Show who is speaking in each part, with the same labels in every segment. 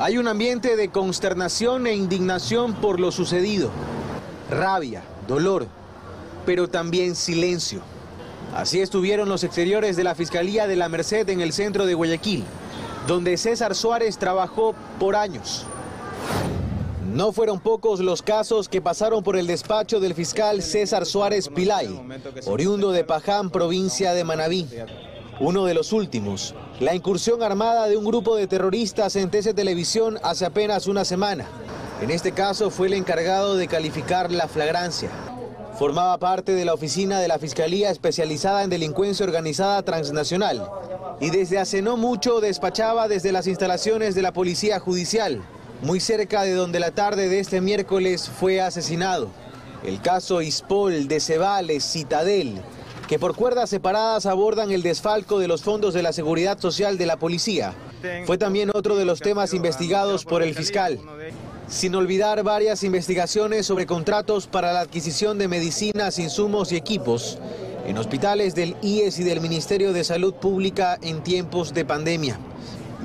Speaker 1: Hay un ambiente de consternación e indignación por lo sucedido. Rabia, dolor, pero también silencio. Así estuvieron los exteriores de la Fiscalía de la Merced en el centro de Guayaquil, donde César Suárez trabajó por años. No fueron pocos los casos que pasaron por el despacho del fiscal César Suárez Pilay, oriundo de Paján, provincia de Manabí. Uno de los últimos, la incursión armada de un grupo de terroristas en TC Televisión hace apenas una semana. En este caso fue el encargado de calificar la flagrancia. Formaba parte de la oficina de la Fiscalía especializada en delincuencia organizada transnacional y desde hace no mucho despachaba desde las instalaciones de la Policía Judicial, muy cerca de donde la tarde de este miércoles fue asesinado. El caso Ispol de Cebales, Citadel, que por cuerdas separadas abordan el desfalco de los fondos de la seguridad social de la policía, fue también otro de los temas investigados por el fiscal sin olvidar varias investigaciones sobre contratos para la adquisición de medicinas, insumos y equipos en hospitales del IES y del Ministerio de Salud Pública en tiempos de pandemia.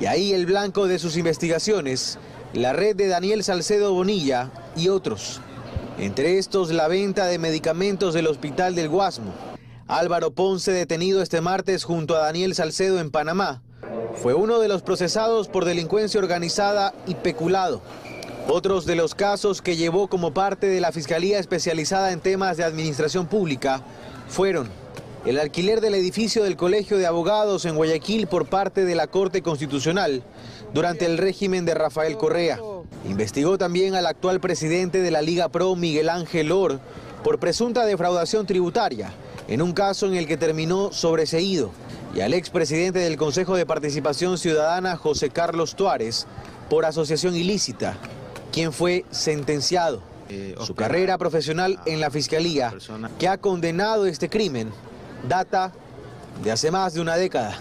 Speaker 1: Y ahí el blanco de sus investigaciones, la red de Daniel Salcedo Bonilla y otros. Entre estos, la venta de medicamentos del Hospital del Guasmo. Álvaro Ponce, detenido este martes junto a Daniel Salcedo en Panamá, fue uno de los procesados por delincuencia organizada y peculado. Otros de los casos que llevó como parte de la Fiscalía especializada en temas de administración pública fueron el alquiler del edificio del Colegio de Abogados en Guayaquil por parte de la Corte Constitucional durante el régimen de Rafael Correa. Investigó también al actual presidente de la Liga Pro, Miguel Ángel Or, por presunta defraudación tributaria, en un caso en el que terminó sobreseído, y al expresidente del Consejo de Participación Ciudadana, José Carlos Tuárez, por asociación ilícita quien fue sentenciado. Eh, Su carrera profesional en la Fiscalía, que ha condenado este crimen, data de hace más de una década.